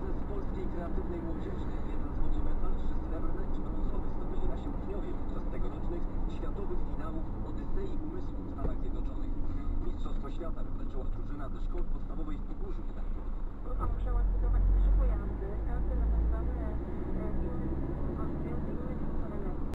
Każdy z polskiej kreatywnej młodzieży jeden złoty medal, trzy srebrne czy brązowe zdobyli nasi uczniowie podczas tegorocznych światowych finałów Odysei Umysłu w Stanach Zjednoczonych. Mistrzostwo Świata wywalczyła drużyna ze szkoły podstawowej w Pogórzu